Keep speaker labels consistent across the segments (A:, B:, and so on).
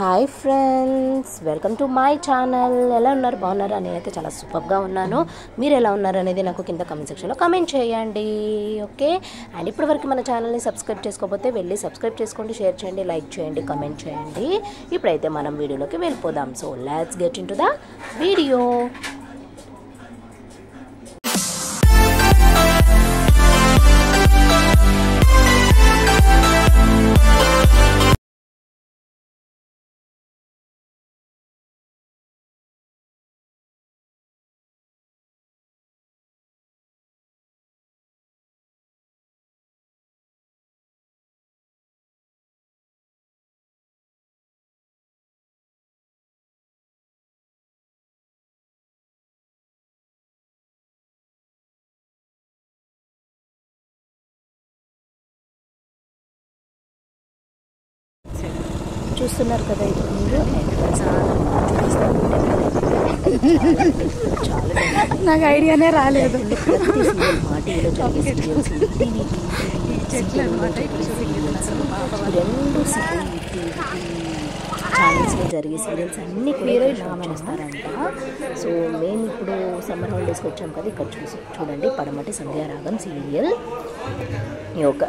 A: Hi friends welcome to my channel. ఎలా ఉన్నారు? బాగున్నారా? నేనైతే చాలా సూపర్గా ఉన్నాను. మీరు ఎలా ఉన్నారు అనేది నాకు కింద కమెంట్ సెక్షన్లో కమెంట్ చేయండి. ఓకే? అండ్ ఇప్పటి వరకు మన ఛానల్ని సబ్స్క్రైబ్ చేసుకోకపోతే వెళ్ళి సబ్స్క్రైబ్ చేసుకోండి షేర్ చేయండి లైక్ చేయండి కమెంట్ చేయండి. ఇప్పుడైతే మనం వీడియోలోకి వెళ్ళిపోదాం. So let's get into the video చూస్తున్నారు కదా ఇప్పుడు మీరు
B: నాకు ఐడియానే రాలేదు.
A: రెండు ఛానల్స్లో జరిగే సీరియల్స్ అన్ని కూడా చేస్తారంట సో మేము ఇప్పుడు సమ్మర్ హాలిడేస్కి వచ్చాం కదా ఇక్కడ చూసి చూడండి పడమటి సంధ్యారాగం సీరియల్ ఈ ఒక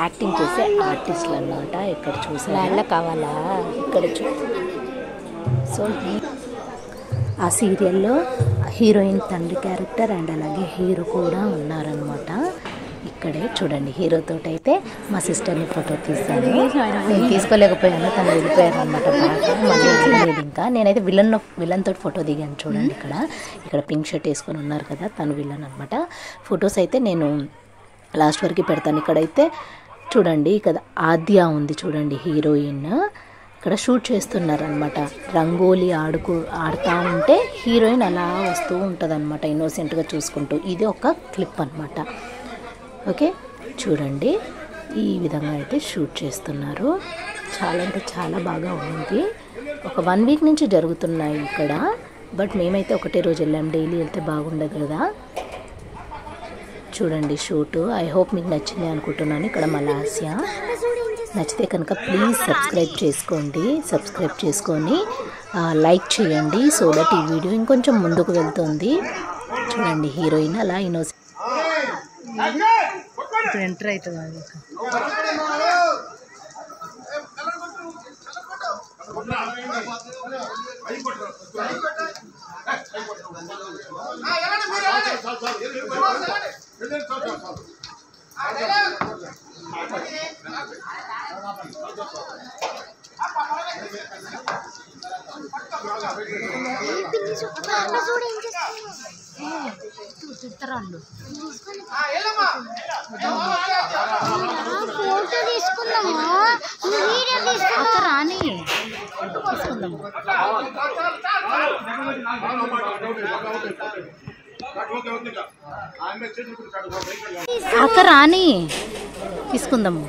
A: యాక్టింగ్ చేసే ఆర్టిస్టులు అన్నమాట ఇక్కడ చూసారా కావాలా? ఇక్కడ చూ సో ఆ సీరియల్లో హీరోయిన్ తండ్రి క్యారెక్టర్ అండ్ అలాగే హీరో కూడా ఉన్నారనమాట ఇక్కడే చూడండి హీరోతో అయితే మా సిస్టర్ని ఫోటో తీసాను నేను తీసుకోలేకపోయాను తను వెళ్ళిపోయారు అనమాట మళ్ళీ ఇంకా. నేనైతే విలన్ విలన్ తోటి ఫోటో దిగాను చూడండి ఇక్కడ. ఇక్కడ పింక్ షర్ట్ వేసుకొని ఉన్నారు కదా తను విలన్ అనమాట ఫొటోస్ అయితే నేను లాస్ట్ వరకు పెడతాను. ఇక్కడైతే చూడండి ఇక్కడ ఆద్య ఉంది చూడండి హీరోయిన్ ఇక్కడ షూట్ చేస్తున్నారనమాట రంగోలీ ఆడుకు ఆడుతూ ఉంటే హీరోయిన్ అలా వస్తూ ఉంటుంది అనమాట ఇన్నోసెంట్గా చూసుకుంటూ. ఇది ఒక క్లిప్ అనమాట ఓకే? చూడండి ఈ విధంగా అయితే షూట్ చేస్తున్నారు. చాలా అంటే చాలా బాగా ఉంది. ఒక వన్ వీక్ నుంచి జరుగుతున్నాయి ఇక్కడ. బట్ మేమైతే ఒకటే రోజు వెళ్ళాం. డైలీ వెళ్తే బాగుండదు కదా. చూడండి షూటు. ఐ హోప్ మీకు నచ్చింది అనుకుంటున్నాను. ఇక్కడ మలాసియ నచ్చితే కనుక ప్లీజ్ సబ్స్క్రైబ్ చేసుకోండి. సబ్స్క్రైబ్ చేసుకొని లైక్ చేయండి. సో దట్ ఈ వీడియో ఇంకొంచెం ముందుకు వెళ్తుంది. చూడండి హీరోయిన్ అలా ఇన్నోసెంట్
B: ఎంటర్ అవుతుంది అది
C: ఫోటో తీసుకున్నామా వీడియో తీసుకుందాం
B: రాని అక్క రాని తీసుకుందాము.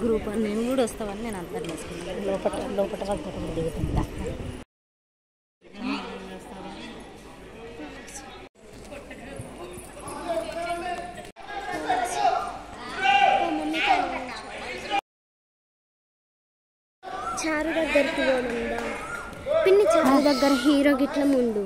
B: గ్రూప్ నేను కూడా వస్తామని నేను అర్థం చేసుకున్నాను
A: లోపల లోపల దిగుతుందా
C: చారు దగ్గరికి పోనుందా పిన్ని చారు దగ్గర హీరో గిట్ల ముందు.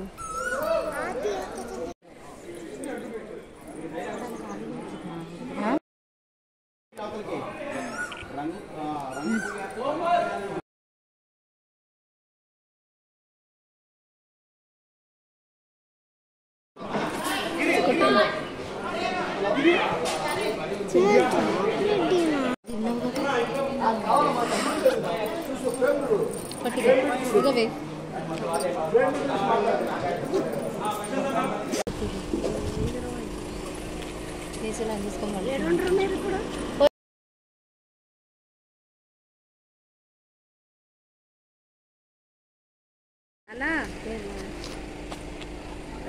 B: అన్నా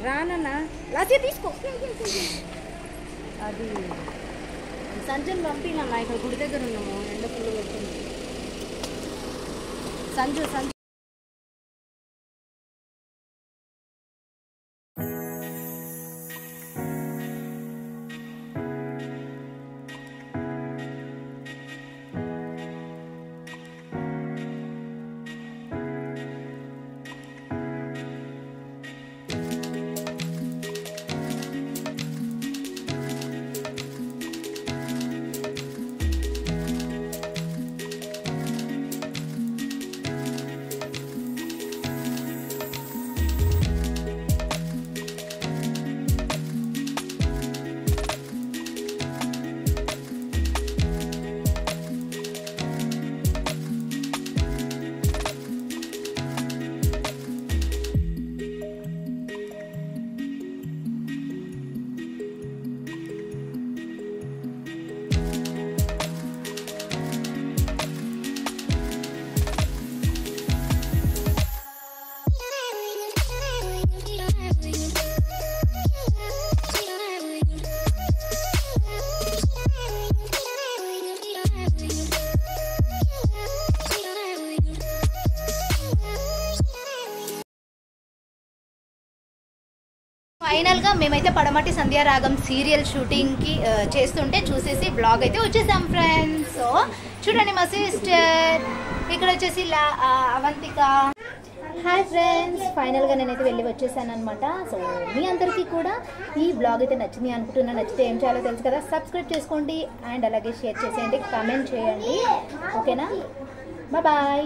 B: రానన్నా. లాసే తీసుకో. అది సంజయ్ పంపినన్నా ఇక్కడ గుడి దగ్గర ఉన్నాము ఎండ పుల్లు 三只三
D: ఫైనల్గా మేమైతే పడమటి సంధ్యారాగం సీరియల్ షూటింగ్కి చేస్తుంటే చూసేసి బ్లాగ్ అయితే వచ్చేసాం ఫ్రెండ్స్. సో చూడండి మా సిస్టర్. ఇక్కడ వచ్చేసి లా అవంతిక. Hi friends. ఫైనల్గా నేనైతే వెళ్ళి వచ్చేసాను అనమాట సో మీ అందరికీ కూడా ఈ బ్లాగ్ అయితే నచ్చింది అనుకుంటున్నా. నచ్చితే ఏం చేయాలో తెలుసు కదా. సబ్స్క్రైబ్ చేసుకోండి. అండ్ అలాగే షేర్ చేసేయండి. కామెంట్ చేయండి. ఓకేనా? బాయ్.